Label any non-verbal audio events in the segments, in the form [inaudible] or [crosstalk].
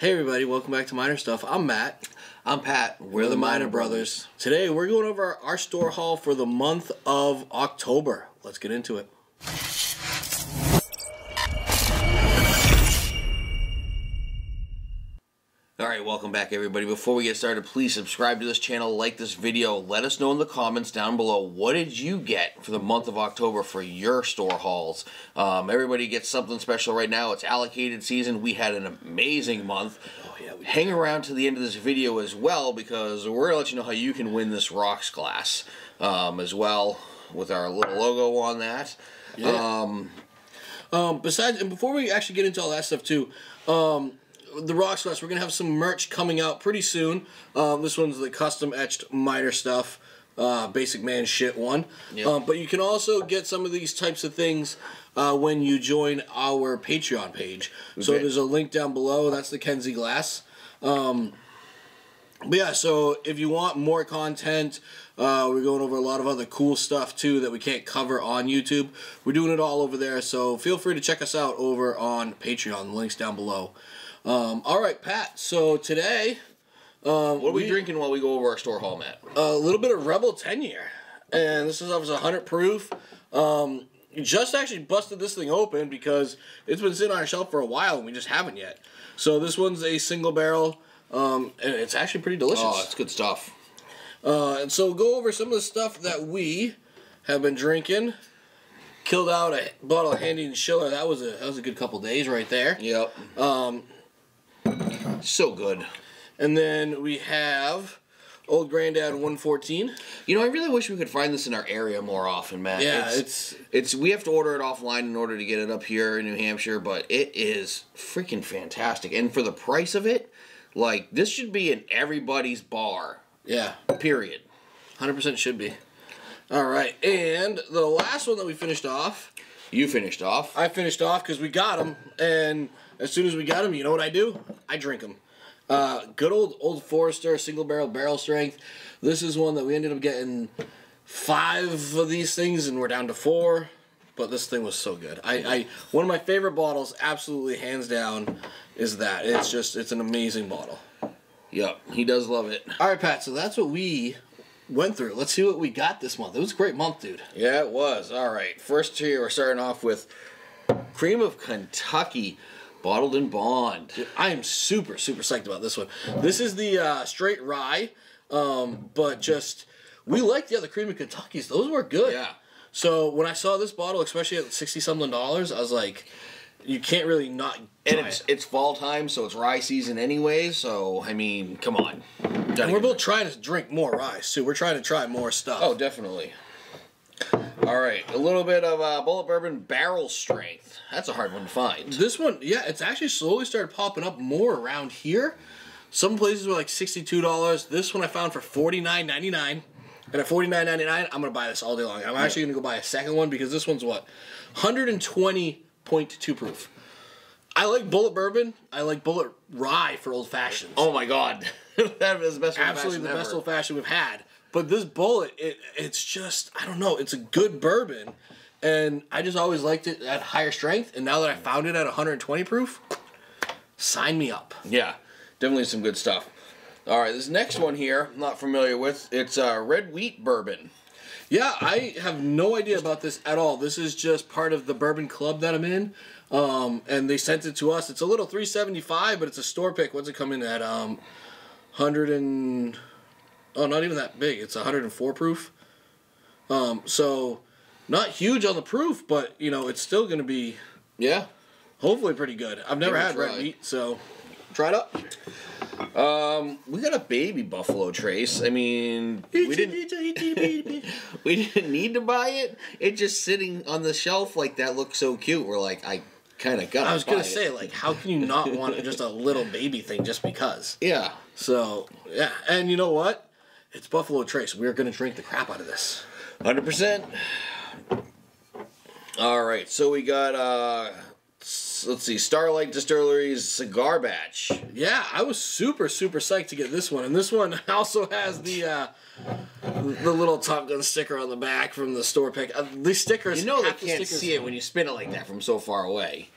Hey everybody, welcome back to Miner Stuff. I'm Matt. I'm Pat. We're the Miner Brothers. Today we're going over our store haul for the month of October. Let's get into it. Alright, welcome back everybody. Before we get started, please subscribe to this channel, like this video, let us know in the comments down below what did you get for the month of October for your store hauls. Um, everybody gets something special right now. It's allocated season. We had an amazing month. Oh yeah, Hang around to the end of this video as well because we're going to let you know how you can win this Rocks glass um, as well with our little logo on that. Yeah. Um, Um, besides, and before we actually get into all that stuff too, um, the Rocks Class, we're gonna have some merch coming out pretty soon. Um, this one's the custom etched miner stuff, uh, basic man shit one. Yep. Um, but you can also get some of these types of things uh, when you join our Patreon page. So there's a link down below. That's the Kenzie Glass. Um, but yeah, so if you want more content, uh, we're going over a lot of other cool stuff too that we can't cover on YouTube. We're doing it all over there, so feel free to check us out over on Patreon. The link's down below. Um, all right, Pat. So today, um, what are we, we- drinking while we go over our store haul, Matt? a little bit of Rebel 10 year. And this is obviously 100 proof. Um, just actually busted this thing open because it's been sitting on our shelf for a while and we just haven't yet. So this one's a single barrel. Um, and it's actually pretty delicious. Oh, it's good stuff. Uh, and so we'll go over some of the stuff that we have been drinking. Killed out a bottle of Handy and Schiller. That was a that was a good couple days right there. Yep. Um, So good. and then we have Old Granddad 114. You know, I really wish we could find this in our area more often, Matt. Yeah, it's, it's it's we have to order it offline in order to get it up here in New Hampshire, but it is freaking fantastic. And for the price of it, like this should be in everybody's bar. yeah, Period. 100% should be. All right, and the last one that we finished off, You finished off. I finished off because we got them, and as soon as we got them, you know what I do? I drink them. Uh, good old old Forester single barrel barrel strength. This is one that we ended up getting five of these things, and we're down to four. But this thing was so good. I, I one of my favorite bottles, absolutely hands down, is that. It's just it's an amazing bottle. Yep, he does love it. All right, Pat. So that's what we went through. Let's see what we got this month. It was a great month, dude. Yeah, it was. All right. First here, we're starting off with Cream of Kentucky, bottled in bond. I am super, super psyched about this one. This is the uh, straight rye, um, but just we like the other cream of Kentuckies. Those were good. Yeah. So when I saw this bottle, especially at sixty something dollars, I was like, you can't really not. And it's it. it's fall time, so it's rye season anyway. So I mean, come on. and we're both trying to drink more rye too. We're trying to try more stuff. Oh, definitely. All right, a little bit of uh, bullet bourbon barrel strength. That's a hard one to find. This one, yeah, it's actually slowly started popping up more around here. Some places were like sixty-two dollars. This one I found for forty-nine ninety-nine. And at forty-nine ninety-nine, I'm gonna buy this all day long. I'm actually gonna go buy a second one because this one's what, hundred and twenty point two proof. I like bullet bourbon. I like bullet rye for old fashions. Oh my god, [laughs] that is the best. absolutely the best ever. old fashioned we've had. But this bullet, it it's just I don't know. It's a good bourbon, and I just always liked it at higher strength. And now that I found it at 120 proof, sign me up. Yeah, definitely some good stuff. All right, this next one here, I'm not familiar with. It's uh, red wheat bourbon. Yeah, I have no idea about this at all. This is just part of the bourbon club that I'm in, um, and they sent it to us. It's a little 375, but it's a store pick. What's it come in at? Um, 100 and oh, not even that big. It's 104 proof. Um, so not huge on the proof, but you know it's still going to be Yeah. hopefully pretty good. I've never it had red meat, so try it up. Um, we got a baby buffalo trace. I mean, we didn't [laughs] we didn't need to buy it. It just sitting on the shelf like that looks so cute. We're like, I kind of got. I was gonna buy say, it. like, how can you not want just a little baby thing just because? yeah, So yeah, and you know what? It's Buffalo Trace. We're gonna drink the crap out of this. hundred percent. All right, so we got uh, let's see, Starlight Distillery's cigar batch. Yeah, I was super super psyched to get this one, and this one [laughs] also has the uh, the little Top Gun sticker on the back from the store pick. Uh, these stickers, You know they the can't see it when you spin it like that from so far away.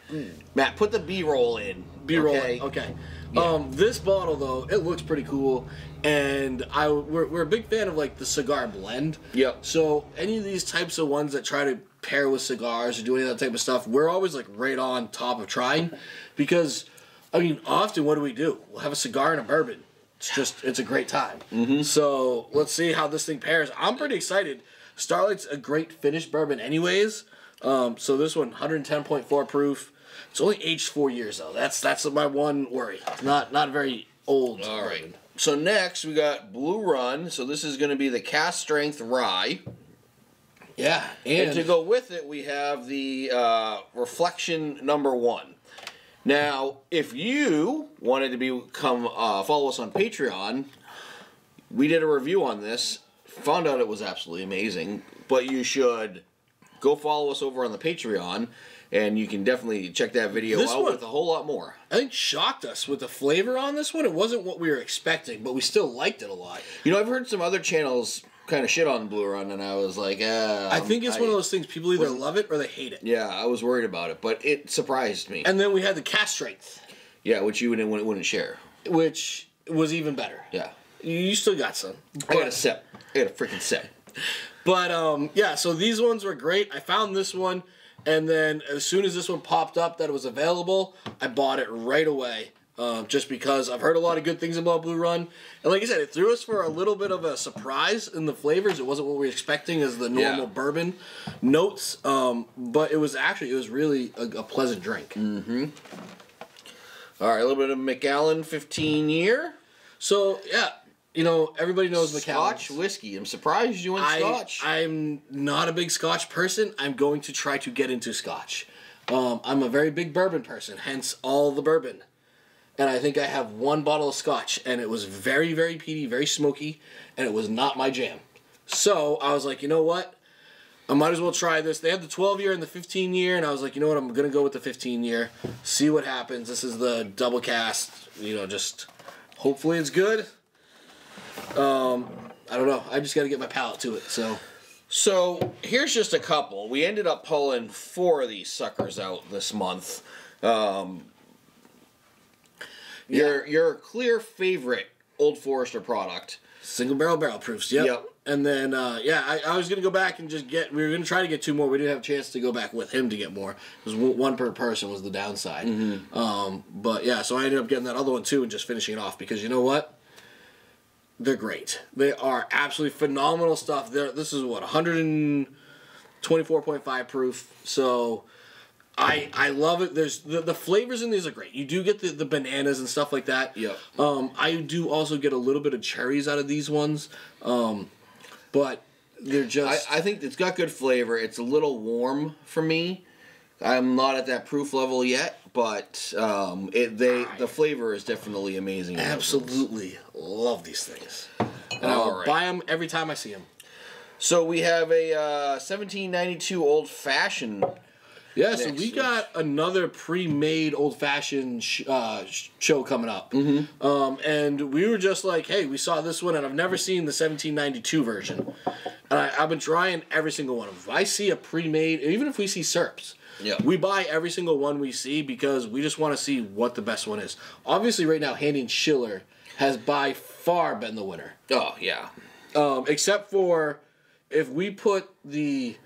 Matt, put the B roll in. B roll. Okay. Okay. Um, this bottle though, it looks pretty cool, and I we're, we're a big fan of like the cigar blend. Yep. So any of these types of ones that try to pair with cigars or do any of that type of stuff, we're always like right on top of trying, because I mean, often what do we do? We'll have a cigar and a bourbon. It's just it's a great time. Mm-hmm. So let's see how this thing pairs. I'm pretty excited. Starlight's a great finished bourbon, anyways. Um, so this one, 110.4 proof. It's only aged four years though. That's that's my one worry. It's not not very old. All right. So next we got Blue Run. So this is going to be the cask strength rye. Yeah, And, and, to go with it, we have the uh, Reflection number one. Now, if you wanted to become uh, follow us on Patreon, we did a review on this. Found out it was absolutely amazing. But you should go follow us over on the Patreon, and you can definitely check that video This out one- with a whole lot more. I think shocked us with the flavor on this one. It wasn't what we were expecting, but we still liked it a lot. You know, I've heard some other channels kind of shit on Blue Run, and I was like, uh, I think it's one of those things people either love it or they hate it. Yeah, I was worried about it, but it surprised me. And then we had the cask strength, yeah, which you wouldn't, wouldn't, wouldn't share. which was even better. Yeah. You- You still got some. I got a sip. I got a freaking sip. But um, yeah, so these ones were great. I found this one, and then as soon as this one popped up that it was available, I bought it right away. Um, just because I've heard a lot of good things about Blue Run, and like I said, it threw us for a little bit of a surprise in the flavors. It wasn't what we were expecting as the normal Yeah. bourbon notes, um, but it was actually it was really a, a pleasant drink. All right, a little bit of Macallan 15 year. So yeah, you know everybody knows Scotch whiskey. I'm surprised you went I, Scotch. I'm not a big Scotch person. I'm going to try to get into Scotch. Um, I'm a very big bourbon person, hence all the bourbon. And I think I have one bottle of Scotch, and it was very, very peaty, very smoky, and it was not my jam. So I was like, you know what? I might as well try this. They had the 12 year and the 15 year, and I was like, you know what? I'm gonna go with the 15 year. See what happens. This is the double cask. You know, just hopefully it's good. Um, I don't know. I just got to get my palate to it. So so here's just a couple. We ended up pulling four of these suckers out this month. Um, Your your clear favorite Old Forester product. single barrel barrel proofs. Yep. Yep. And then uh, yeah, I, I was gonna go back and just get. We were gonna try to get two more. We didn't have a chance to go back with him to get more because one per person was the downside. Um, but yeah, so I ended up getting that other one too and just finishing it off because you know what? They're great. They are absolutely phenomenal stuff. They're, this is what 124.5 proof. So I I love it. There's the, the flavors in these are great. You do get the, the bananas and stuff like that. Yep. Um, I do also get a little bit of cherries out of these ones. Um, but they're I, just I think it's got good flavor. It's a little warm for me. I'm not at that proof level yet, but um, it they the flavor is definitely amazing. in those ones. absolutely love these things. And I'll right. buy them every time I see them. So we have a uh, 1792 old fashioned. Yeah, so we got another pre-made old-fashioned sh- uh, sh- show coming up, mm-hmm. um, and we were just like, "Hey, we saw this one, and I've never seen the 1792 version." And I, I've been trying every single one of them. If I see a pre-made, even if we see Serps, Yeah. we buy every single one we see because we just want to see what the best one is. Obviously, right now, Handy and Schiller has by far been the winner, Oh yeah, um, except for if we put the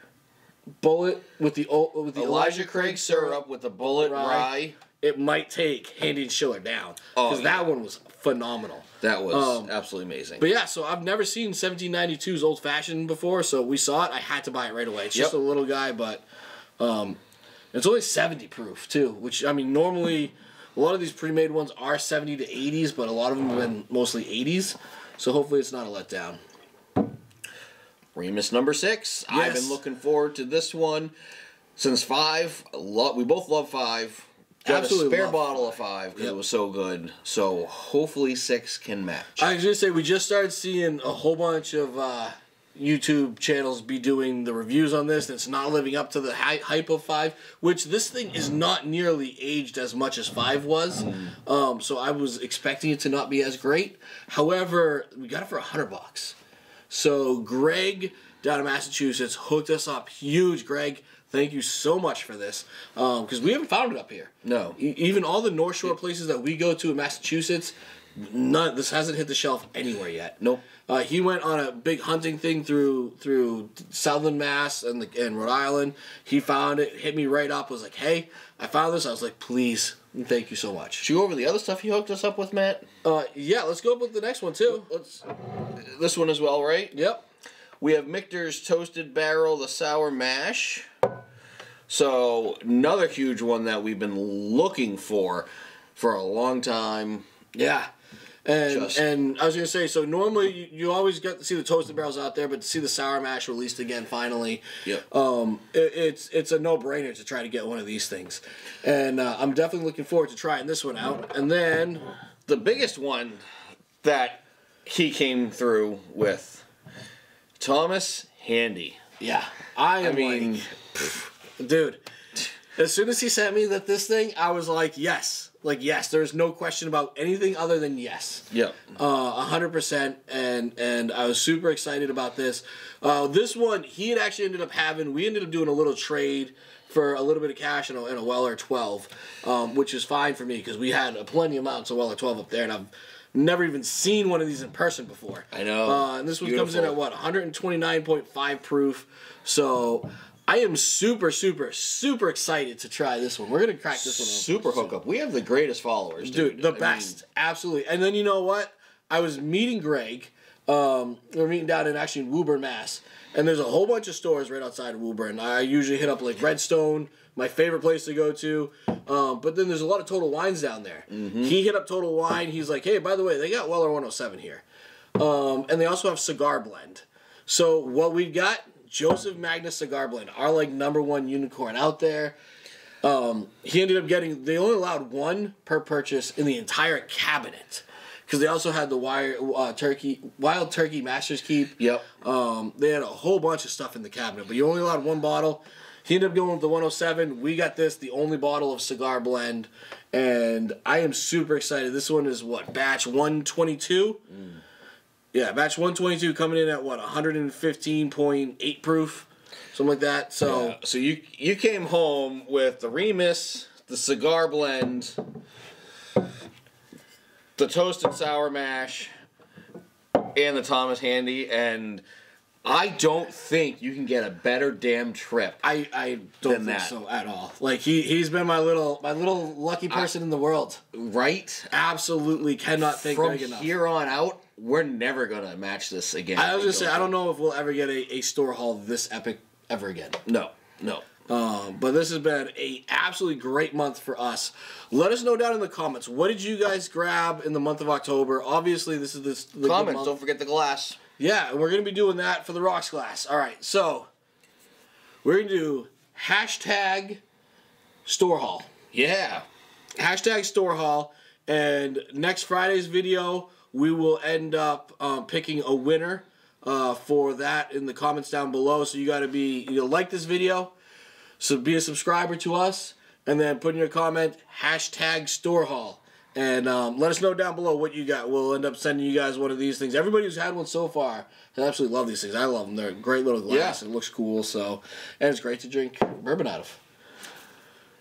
bullet with the with the Elijah Craig syrup with the bullet Rye. rye. it might take Handy and Schiller down Oh, because that one was phenomenal. That was Um, absolutely amazing. But yeah, so I've never seen 1792's old fashioned before, so we saw it. I had to buy it right away. It's just a little guy, but um, it's only 70 proof too. Which I mean, normally a lot of these pre-made ones are 70 to 80s, but a lot of them have been mostly 80s. So hopefully it's not a letdown. Remus number six. I've been looking forward to this one since five. We both love five. Got Absolutely a spare bottle of five because Yep. it was so good. So hopefully six can match. I was gonna say we just started seeing a whole bunch of uh, YouTube channels be doing the reviews on this, and it's not living up to the hy- hype of five. Which this thing is not nearly aged as much as five was, um, so I was expecting it to not be as great. However, we got it for a hundred bucks. So Greg down in Massachusetts hooked us up huge. Greg, Thank you so much for this, um, because we haven't found it up here. No. E- even all the North Shore places that we go to in Massachusetts, none. This hasn't hit the shelf anywhere yet. Nope. Uh, he went on a big hunting thing through through Southern Mass and the, and Rhode Island. He found it, hit me right up. Was like, "Hey, I found this." I was like, "Please, thank you so much." Should you go over the other stuff he hooked us up with, Matt? Uh, yeah, let's go with the next one too. Let's. This one as well, right? Yep. We have Michter's Toasted Barrel, the Sour Mash. So, another huge one that we've been looking for for a long time. Yeah. And Just- and I was gonna say, so normally you, you always get to see the toasted barrels out there, but to see the sour mash released again finally, Yep. um, it, it's it's a no brainer to try to get one of these things, and uh, I'm definitely looking forward to trying this one out. And then The biggest one that he came through with Thomas Handy. yeah, I am I mean, like, dude. As soon as he sent me that this thing, I was like, yes, like yes. There's no question about anything other than yes. yeah Uh, hundred percent, and and I was super excited about this. Uh, this one he had actually ended up having. We ended up doing a little trade for a little bit of cash and a, and a Weller twelve, um, which is fine for me because we had a plenty of amounts of Weller twelve up there, and I've never even seen one of these in person before. I know. Uh, and this one comes in at what one hundred and twenty nine point five proof. So. I am super, super, super excited to try this one. We're gonna crack this one. Super hookup. We have the greatest followers, dude. Dude, the I mean, best, absolutely. And then you know what? I was meeting Greg. Um, we are meeting down in actually in Woburn, Mass. And there's a whole bunch of stores right outside of Woburn. I usually hit up like Redstone, my favorite place to go to. Um, but then there's a lot of Total Wines down there. He hit up Total Wine. He's like, hey, by the way, they got Weller 107 here. Um, and they also have Cigar Blend. So what we've got, Joseph Magnus Cigar Blend, our like number one unicorn out there. Um, he ended up getting. They only allowed one per purchase in the entire cabinet because they also had the wire uh, turkey, wild turkey Masters Keep. Yep. Um, they had a whole bunch of stuff in the cabinet, but you only allowed one bottle. He ended up going with the 107. We got this, the only bottle of cigar blend, and I am super excited. This one is what batch 122. Yeah, batch 122 coming in at what 115.8 proof, something like that. So. Yeah, So you you came home with the Remus, the cigar blend, the toasted sour mash, and the Thomas Handy, and I don't think you can get a better damn trip. I, I don't think that. so at all. Like he he's been my little my little lucky person in the world. Right? Absolutely cannot thank From here on out, we're never gonna match this again. I was gonna say I don't know if we'll ever get a, a store haul this epic ever again. No, no. Um, but this has been a absolutely great month for us. Let us know down in the comments what did you guys grab in the month of October. Obviously, this is this the Comments. Don't forget the glass. Yeah, and we're gonna be doing that for the rocks glass. All right, so we're gonna do hashtag store haul. Yeah. hashtag store haul and next friday's video we will end up um, picking a winner uh, for that in the comments down below so you got to be you know, like this video so be a subscriber to us and then put in your comment hashtag store haul and um, let us know down below what you got we'll end up sending you guys one of these things everybody who's had one so far I absolutely love these things i love them they're a great little glass Yeah. it looks cool so and it's great to drink bourbon out of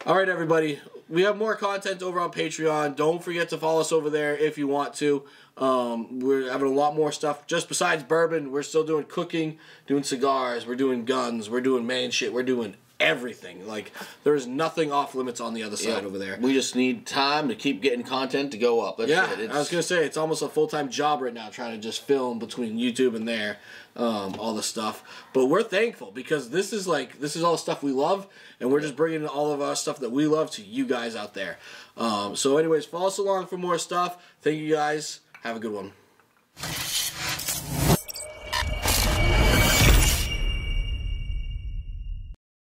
all right, everybody. We have more content over on Patreon. Don't forget to follow us over there if you want to. Um, we're having a lot more stuff. Just besides bourbon, we're still doing cooking, doing cigars, we're doing guns, we're doing man shit, we're doing everything. Like there is nothing off limits on the other side over there. We just need time to keep getting content to go up. That's Yeah, it. I was gonna say it's almost a full time job right now trying to just film between YouTube and there, um, all the stuff. But we're thankful because this is like this is all stuff we love, and we're just bringing all of our stuff that we love to you guys out there. Um, so, anyways, follow us along for more stuff. Thank you guys. Have a good one.